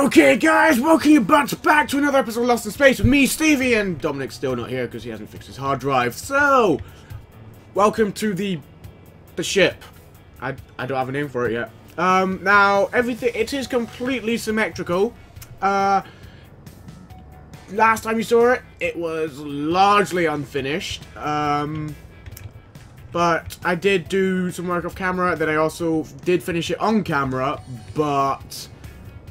Okay, guys, welcome you bunch back to another episode of Lost in Space with me, Stevey, and Dominic's still not here because he hasn't fixed his hard drive. So, welcome to the the ship. I I don't have a name for it yet. Um, now everything it is completely symmetrical. Uh, last time you saw it, it was largely unfinished. Um. But I did do some work off camera, then I also did finish it on camera, but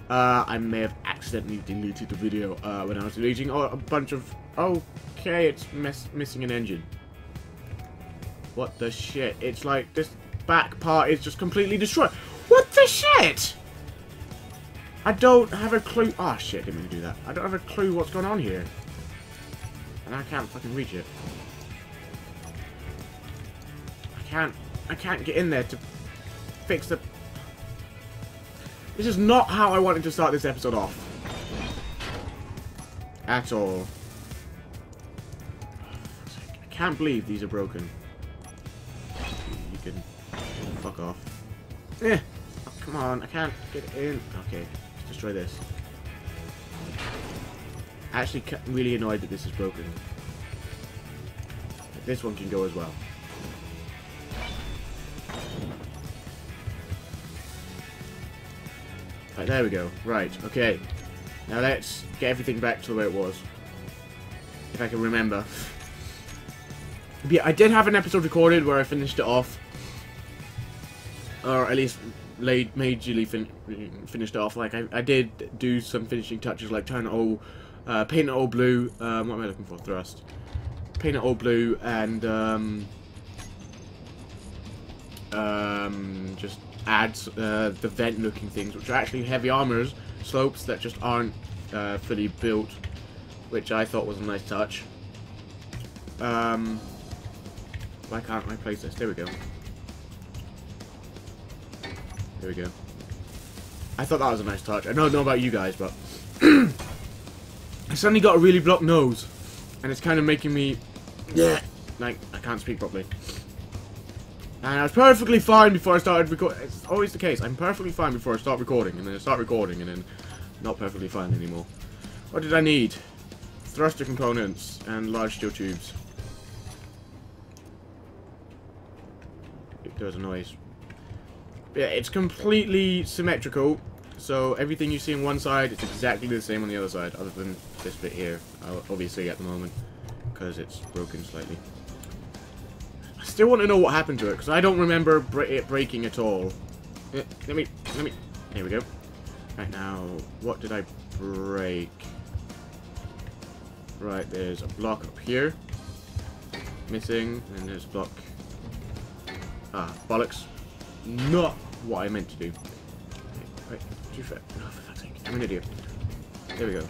uh, I may have accidentally deleted the video uh, when I was deleting oh, a bunch of... Okay, it's missing an engine. What the shit? It's like this back part is just completely destroyed. What the shit? I don't have a clue. Oh shit, didn't mean to do that. I don't have a clue what's going on here. And I can't fucking reach it I can't, I can't get in there to fix the... This is not how I wanted to start this episode off. At all. I can't believe these are broken. You can fuck off. Eh! Oh, come on, I can't get in. Okay, destroy this. Actually, really annoyed that this is broken. This one can go as well. Right, there we go. Right, okay. Now let's get everything back to the way it was. If I can remember. But yeah, I did have an episode recorded where I finished it off. Or at least laid majorly fin finished it off. Like, I, I did do some finishing touches, like turn it all, uh, paint it all blue. Um, what am I looking for? Thrust. Paint it all blue and, um, um, just adds uh, the vent looking things, which are actually heavy armors, slopes that just aren't uh, fully built, which I thought was a nice touch. Um, why can't I place this? There we go. There we go. I thought that was a nice touch. I don't know about you guys, but I suddenly got a really blocked nose, and it's kind of making me, yeah, like I can't speak properly. And I was perfectly fine before I started recording. It's always the case. I'm perfectly fine before I start recording, and then I start recording, and then not perfectly fine anymore. What did I need? Thruster components and large steel tubes. There's a noise. Yeah, it's completely symmetrical. So everything you see on one side, it's exactly the same on the other side, other than this bit here, obviously at the moment, because it's broken slightly still want to know what happened to it, because I don't remember it breaking at all. Uh, let me, let me, here we go. Right now, what did I break? Right, there's a block up here. Missing, and there's a block. Ah, bollocks. Not what I meant to do. Wait, too fat. Oh, for fuck's sake. I'm an idiot. There we go.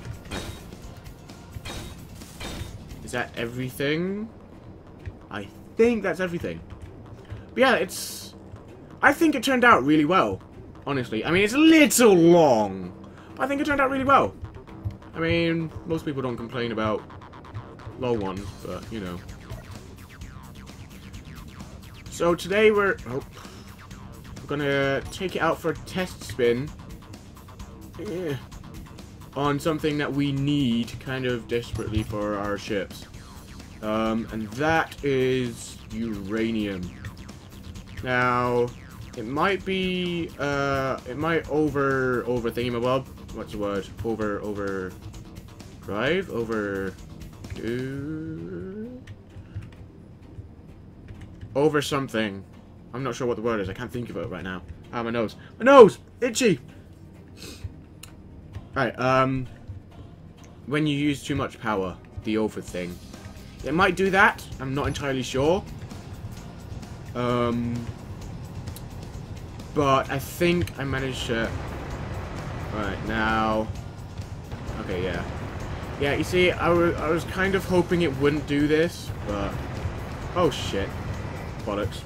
Is that everything? I think that's everything. But yeah, it's... I think it turned out really well, honestly. I mean, it's a little long, but I think it turned out really well. I mean, most people don't complain about long ones, but, you know. So today we're... Oh, we're gonna take it out for a test spin. Yeah. On something that we need kind of desperately for our ships. Um, and that is uranium. Now, it might be, uh, it might over, over thingamabob. What's the word? Over, over, drive? Over, do? Over something. I'm not sure what the word is. I can't think of it right now. Ah, my nose. My nose! Itchy! Alright, um... When you use too much power, the over thing. It might do that. I'm not entirely sure. Um, but I think I managed to... Right, now... Okay, yeah. Yeah, you see, I, I was kind of hoping it wouldn't do this, but... Oh, shit. Bollocks.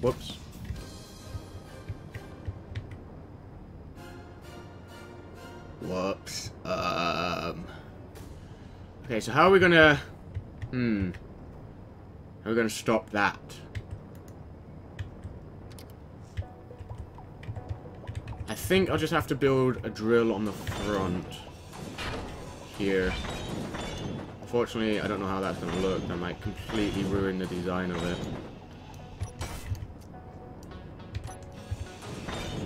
Whoops. Okay, so how are we gonna... Hmm. How are we gonna stop that? I think I'll just have to build a drill on the front here. Unfortunately, I don't know how that's going to look. That might completely ruin the design of it.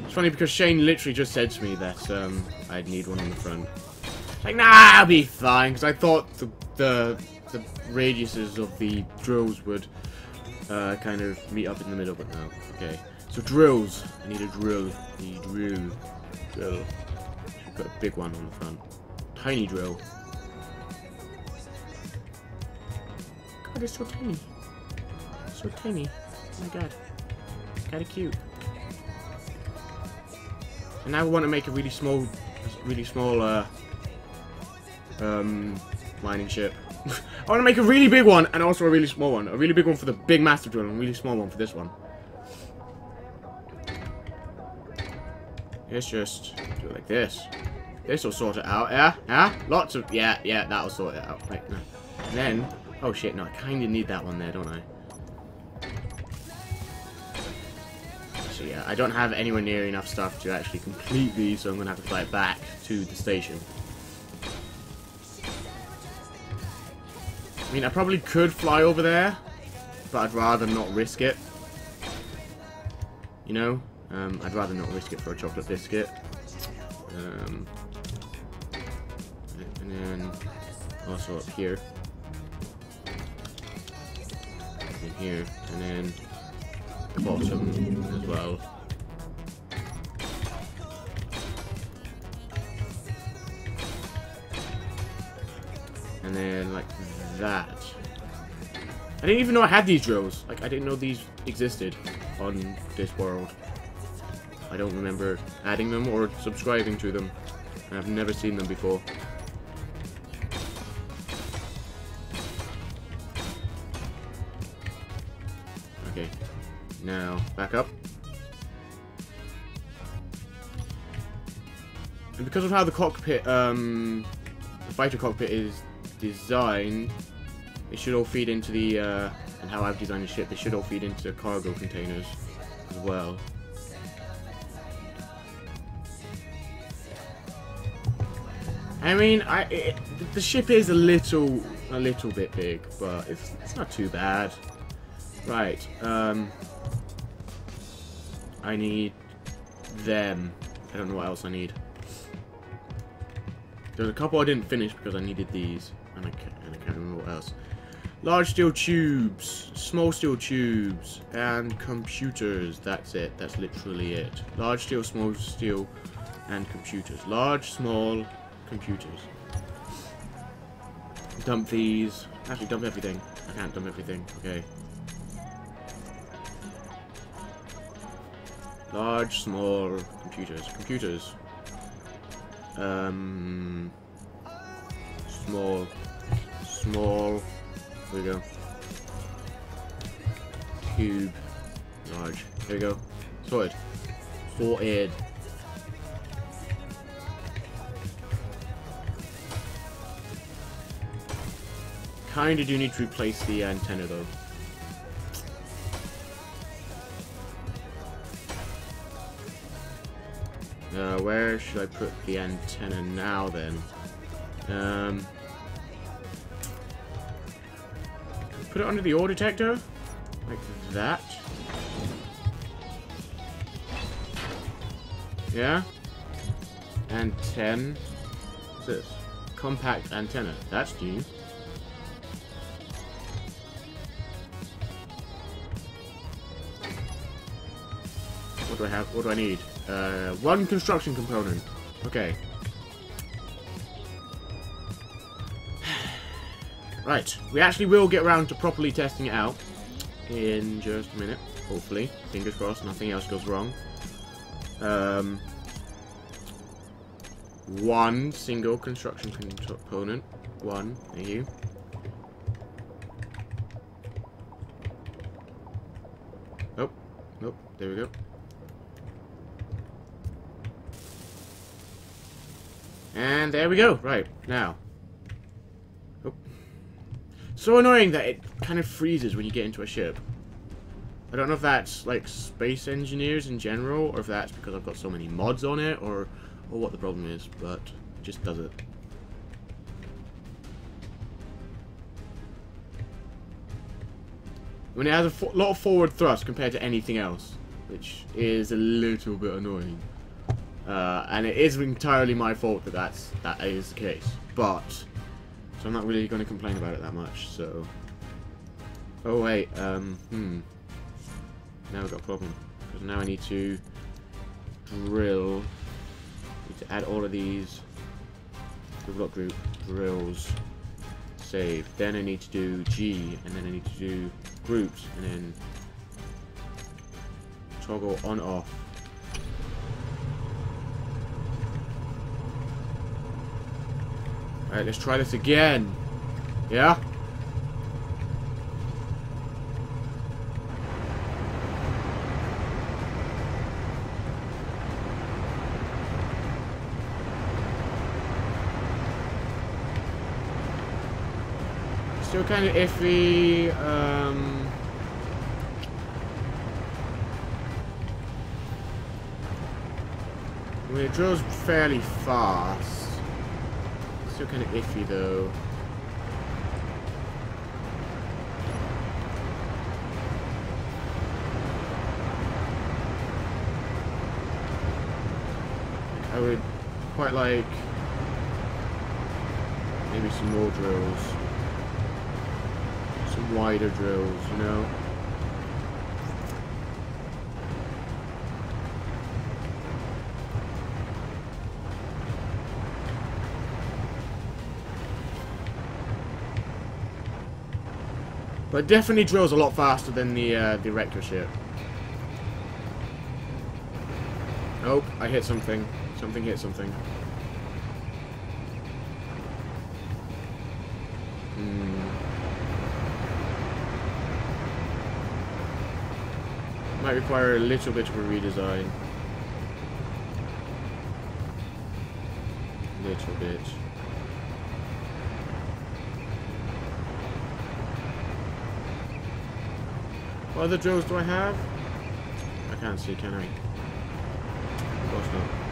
It's funny because Shane literally just said to me that um, I'd need one on the front. Like, nah, I'll be fine, because I thought the, the, the radiuses of the drills would uh, kind of meet up in the middle, but no. Okay. So drills. I need a drill. I need a drill. Drill. Should put a big one on the front. Tiny drill. God, it's so tiny. So tiny. Oh my god. Kinda cute. And now I want to make a really small, really small, uh, um, mining ship. I want to make a really big one and also a really small one. A really big one for the big master drill and a really small one for this one. Let's just do it like this. This will sort it out, yeah? Yeah? Lots of... Yeah, yeah, that'll sort it out. Right, now. then... Oh, shit, no, I kind of need that one there, don't I? So, yeah, I don't have anywhere near enough stuff to actually complete these, so I'm going to have to fly back to the station. Mean, I probably could fly over there, but I'd rather not risk it. You know? Um, I'd rather not risk it for a chocolate biscuit. Um, and then also up here. In here. And then the bottom as well. And then like that. I didn't even know I had these drills. Like, I didn't know these existed on this world. I don't remember adding them or subscribing to them. I've never seen them before. Okay. Now, back up. And because of how the cockpit, um, the fighter cockpit is designed, it should all feed into the, uh, and how I've designed the ship, it should all feed into cargo containers as well. I mean, I it, the ship is a little, a little bit big, but it's, it's not too bad. Right, um, I need them. I don't know what else I need. There's a couple I didn't finish because I needed these, and I can't, and I can't remember what else. Large steel tubes, small steel tubes, and computers. That's it. That's literally it. Large steel, small steel, and computers. Large, small, computers. Dump these. Actually, dump everything. I can't dump everything. Okay. Large, small, computers. Computers. Um. Small. Small. There we go. Cube. Large. There we go. Sorted. Sorted. Kinda do need to replace the antenna though. Uh, where should I put the antenna now then? Um, put it under the ore detector? Like that? Yeah? And 10. What's this? Compact antenna. That's new. What do I have? What do I need? Uh, one construction component. Okay. Right, we actually will get around to properly testing it out in just a minute, hopefully. Fingers crossed, nothing else goes wrong. Um, one single construction component. One, thank you. Nope, nope, there we go. And there we go. Right, now. So annoying that it kind of freezes when you get into a ship. I don't know if that's like space engineers in general, or if that's because I've got so many mods on it, or, or what the problem is, but it just does it. I mean, it has a lot of forward thrust compared to anything else, which is a little bit annoying. Uh, and it is entirely my fault that that's, that is the case. But, so I'm not really going to complain about it that much, so... Oh wait, um, hmm. Now I've got a problem. Because now I need to drill. Need to add all of these. We've got group drills. Save. Then I need to do G, and then I need to do groups, and then toggle on off. Alright, let's try this again. Yeah? Still kind of iffy. Um, mean, it drills fairly fast. Still kind of iffy though. I would quite like maybe some more drills Some wider drills, you know? But definitely drills a lot faster than the uh, the Rector ship. Oh, I hit something. Something hit something. Might require a little bit of a redesign. Little bit. What other drills do I have? I can't see, can I? Of course not.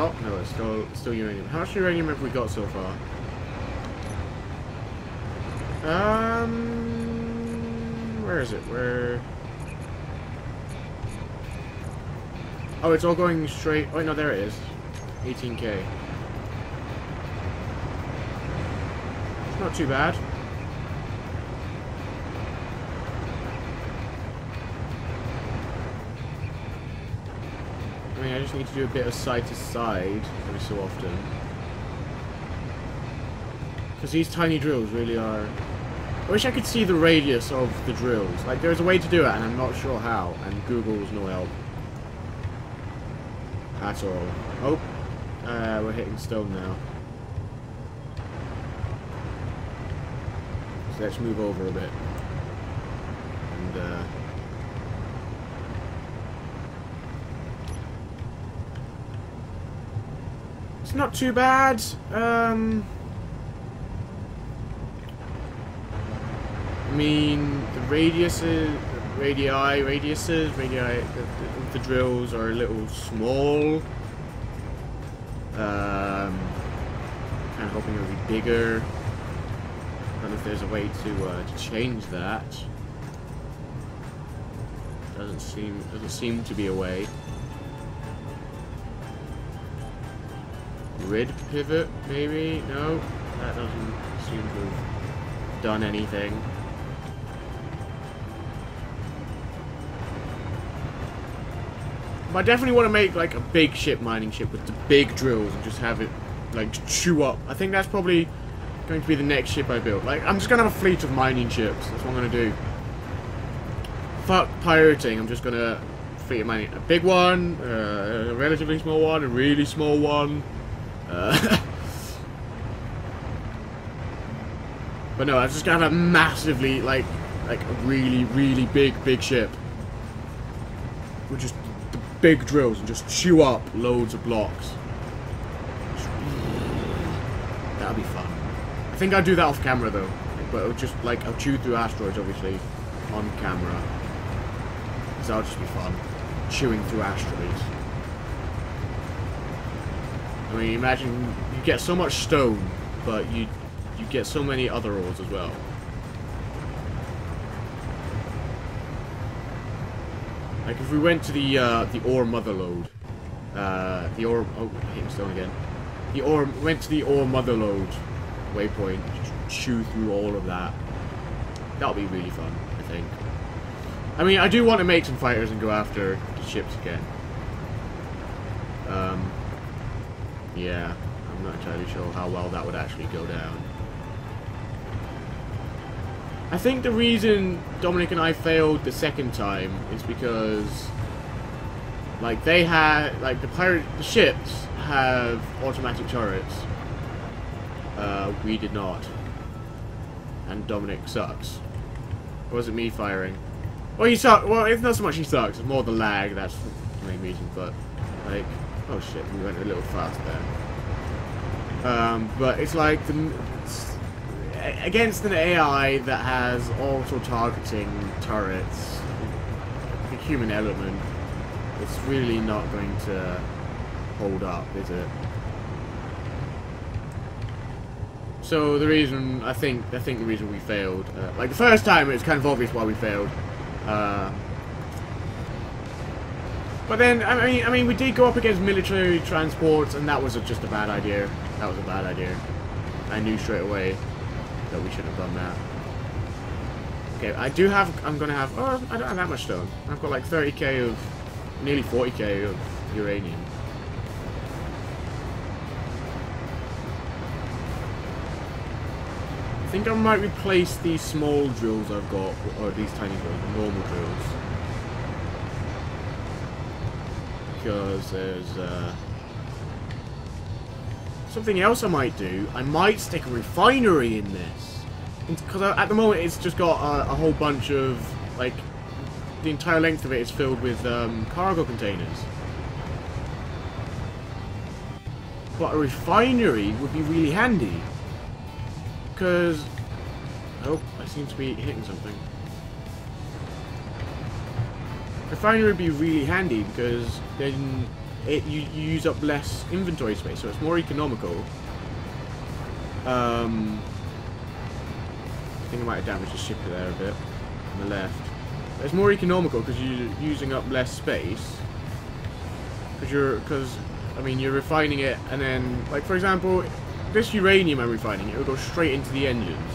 Rock? No, it's still, still uranium. How much uranium have we got so far? Um, where is it? Where? Oh, it's all going straight. Oh, no, there it is. 18k. It's not too bad. Just need to do a bit of side to side every so often. Because these tiny drills really are... I wish I could see the radius of the drills. Like, there's a way to do it, and I'm not sure how, and Google's no help. At all. Oh, uh, we're hitting stone now. So let's move over a bit. And, uh... It's not too bad. Um, I mean, the radiuses, radii, radiuses, radii, the, the, the drills are a little small. Um, kind of hoping it'll be bigger. I don't know if there's a way to uh, to change that. Doesn't seem doesn't seem to be a way. Grid pivot, maybe? No? That doesn't seem to have done anything. But I definitely want to make like a big ship mining ship with the big drills and just have it like chew up. I think that's probably going to be the next ship I build. Like I'm just gonna have a fleet of mining ships. That's what I'm gonna do. Fuck pirating. I'm just gonna fleet of mining. A big one, uh, a relatively small one, a really small one. Uh, but no, I just got a massively, like, like a really, really big, big ship. With just the big drills and just chew up loads of blocks. That'll be fun. I think I'd do that off camera though. But just, like, I'll chew through asteroids, obviously, on camera. Because that'll just be fun. Chewing through asteroids. I mean, imagine you get so much stone, but you you get so many other ores as well. Like if we went to the uh, the ore mother lode, uh, the ore oh hitting stone again. The ore went to the ore mother lode waypoint, chew through all of that. That'll be really fun, I think. I mean, I do want to make some fighters and go after the ships again. Um, yeah, I'm not entirely sure how well that would actually go down. I think the reason Dominic and I failed the second time is because, like, they had, like, the pirate, the ships have automatic turrets. Uh, we did not. And Dominic sucks. It wasn't me firing. Well, he sucks. Well, it's not so much he sucks. It's more the lag. That's the main reason. But, like, oh shit, we went a little fast there. Um, but it's like the against an AI that has auto-targeting turrets, the human element, it's really not going to hold up, is it? So the reason I think I think the reason we failed, uh, like the first time, it was kind of obvious why we failed. Uh, but then I mean, I mean, we did go up against military transports, and that was a, just a bad idea. That was a bad idea. I knew straight away that we should have done that. Okay, I do have, I'm going to have, oh, I don't have that much stone. I've got like 30k of, nearly 40k of uranium. I think I might replace these small drills I've got, or these tiny drills, normal drills. Because there's, uh, Something else I might do, I might stick a refinery in this. Because at the moment it's just got a, a, whole bunch of, like, the entire length of it is filled with um, cargo containers. But a refinery would be really handy. Because... Oh, I seem to be hitting something. Refinery would be really handy because then it you, you, use up less inventory space, so it's more economical. Um, I think I might have damaged the ship there a bit on the left. But it's more economical because you're using up less space. Because you're, because I mean, you're refining it, and then, like for example, this uranium I'm refining, it will go straight into the engines.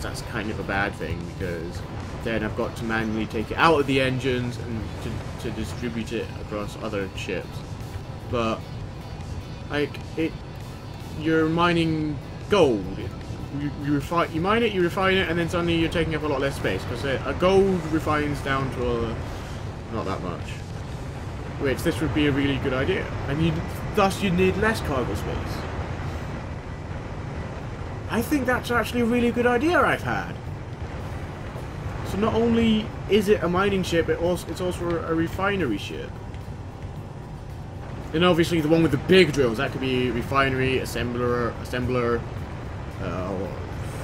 That's kind of a bad thing because then I've got to manually take it out of the engines and to, to distribute it across other ships but like it, you're mining gold. You, you refine, you mine it, you refine it, and then suddenly you're taking up a lot less space because uh, a gold refines down to a, not that much. Which this would be a really good idea, and you thus you'd need less cargo space. I think that's actually a really good idea I've had. So not only is it a mining ship, it also it's also a refinery ship. And obviously the one with the big drills, that could be refinery, assembler, assembler, uh, or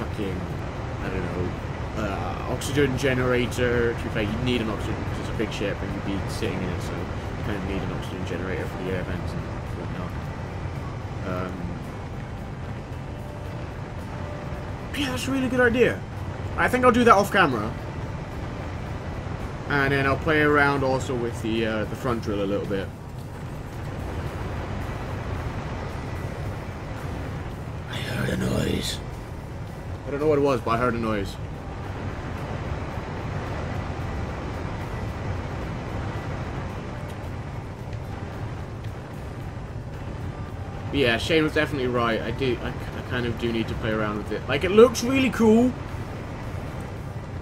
fucking, I don't know, uh, oxygen generator. To be fair, you need an oxygen because it's a big ship and you'd be sitting in it, so you kind of need an oxygen generator for the air vents and whatnot. Um, yeah, that's a really good idea. I think I'll do that off camera. And then I'll play around also with the uh, the front drill a little bit. I heard a noise. I don't know what it was, but I heard a noise. yeah, Shane was definitely right. I do, I, I kind of do need to play around with it. Like, it looks really cool.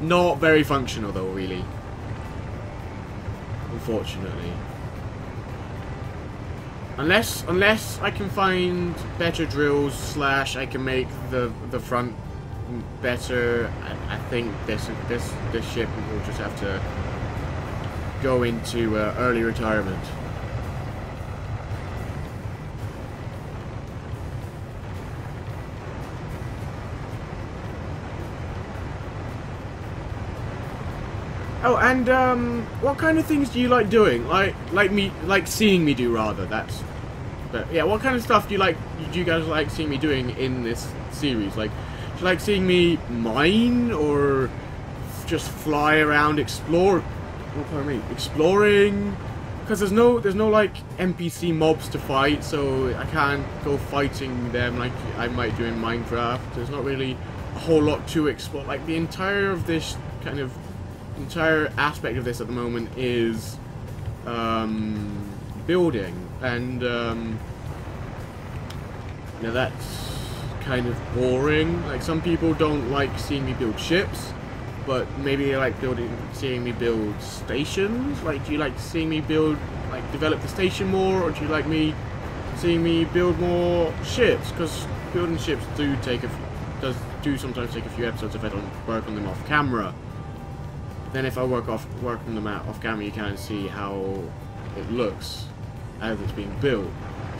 Not very functional, though, really. Unfortunately. Unless unless I can find better drills slash I can make the the front better. I, I think this this this ship will just have to go into uh, early retirement. Oh, and um, what kind of things do you like doing? Like, like me, like seeing me do rather. That's, but yeah. What kind of stuff do you like? Do you guys like seeing me doing in this series? Like, do you like seeing me mine or just fly around, explore? What pardon me, exploring? Because there's no, there's no like NPC mobs to fight, so I can't go fighting them like I might do in Minecraft. There's not really a whole lot to explore. Like the entire of this kind of entire aspect of this at the moment is um, building, and um, you know that's kind of boring. Like some people don't like seeing me build ships, but maybe they like building, seeing me build stations. Like, do you like seeing me build, like, develop the station more, or do you like me seeing me build more ships? Because building ships do take a, does do sometimes take a few episodes if I don't work on them off camera. Then if I work off work on the out off camera, you can see how it looks as it's being built.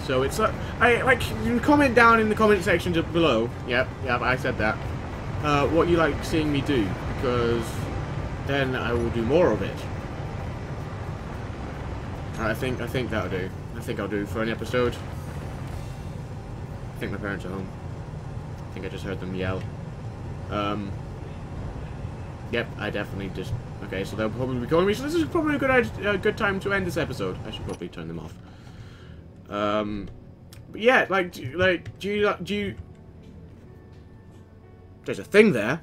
So it's uh, I like you can comment down in the comment section just below. Yep, yep, I said that. Uh, what you like seeing me do, because then I will do more of it. I think I think that'll do. I think I'll do for an episode. I think my parents are home. I think I just heard them yell. Um. Yep, I definitely just... Okay, so they'll probably be calling me, so this is probably a good uh, good time to end this episode. I should probably turn them off. Um, but yeah, like, do, like, do you, do you... There's a thing there.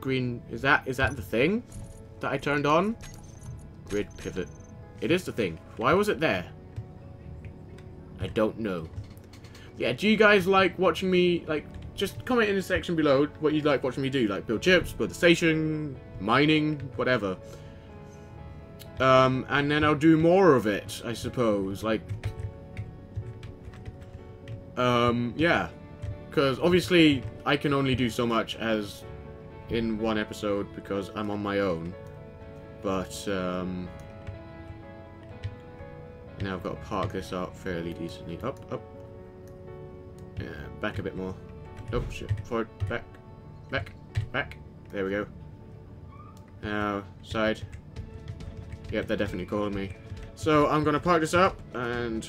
Green, is that, is that the thing that I turned on? Grid pivot. It is the thing. Why was it there? I don't know. Yeah, do you guys like watching me, like, just comment in the section below what you'd like watching me do. Like build chips, build the station, mining, whatever. Um, and then I'll do more of it, I suppose. Like, um, yeah. Because obviously I can only do so much as in one episode because I'm on my own. But, um... Now I've got to park this up fairly decently. Up, up. Yeah, back a bit more. Oh, shit. Forward, back, back, back. There we go. Now, side. Yep, they're definitely calling me. So, I'm going to park this up and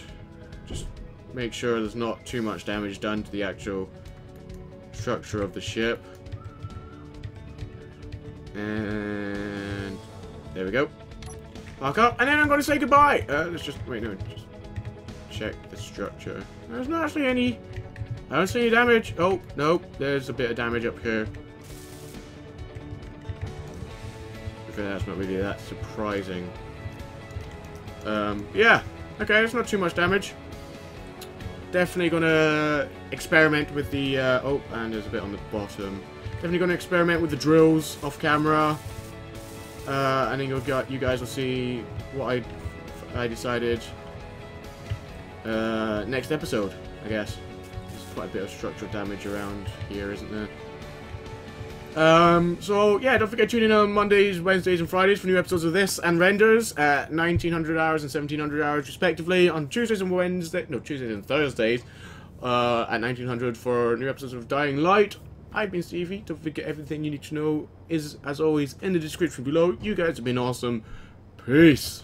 just make sure there's not too much damage done to the actual structure of the ship. And there we go. Park up, and then I'm going to say goodbye. Uh, let's just, wait, no, just check the structure. There's not actually any I don't see any damage. Oh, nope. There's a bit of damage up here. Think that's not really that surprising. Um, yeah. Okay, it's not too much damage. Definitely gonna experiment with the, uh, oh, and there's a bit on the bottom. Definitely gonna experiment with the drills off camera. Uh, and then you'll got, you guys will see what I, I decided, uh, next episode, I guess quite a bit of structural damage around here, isn't there? Um, so, yeah, don't forget to tune in on Mondays, Wednesdays, and Fridays for new episodes of this and Renders at 1900 hours and 1700 hours, respectively. On Tuesdays and Wednesdays, no, Tuesdays and Thursdays uh, at 1900 for new episodes of Dying Light. I've been Stevey. Don't forget everything you need to know is, as always, in the description below. You guys have been awesome. Peace.